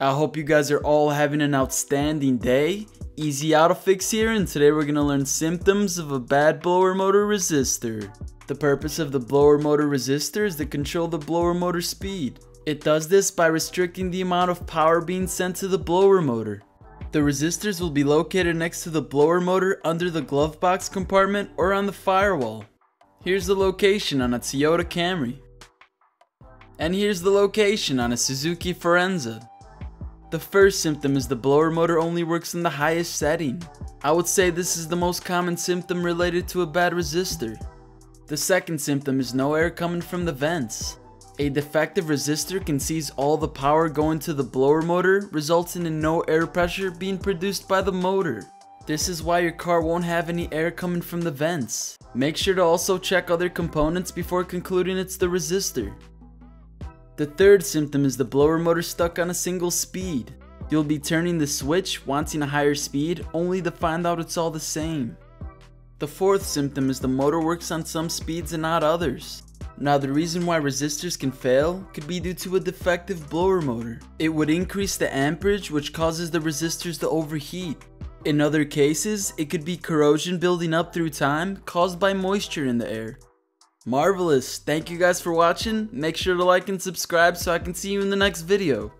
I hope you guys are all having an outstanding day. Easy Autofix here and today we're going to learn symptoms of a bad blower motor resistor. The purpose of the blower motor resistor is to control the blower motor speed. It does this by restricting the amount of power being sent to the blower motor. The resistors will be located next to the blower motor under the glove box compartment or on the firewall. Here's the location on a Toyota Camry. And here's the location on a Suzuki Forenza. The first symptom is the blower motor only works in the highest setting. I would say this is the most common symptom related to a bad resistor. The second symptom is no air coming from the vents. A defective resistor can seize all the power going to the blower motor, resulting in no air pressure being produced by the motor. This is why your car won't have any air coming from the vents. Make sure to also check other components before concluding it's the resistor. The third symptom is the blower motor stuck on a single speed. You'll be turning the switch, wanting a higher speed, only to find out it's all the same. The fourth symptom is the motor works on some speeds and not others. Now the reason why resistors can fail could be due to a defective blower motor. It would increase the amperage which causes the resistors to overheat. In other cases, it could be corrosion building up through time caused by moisture in the air. Marvelous. Thank you guys for watching. Make sure to like and subscribe so I can see you in the next video.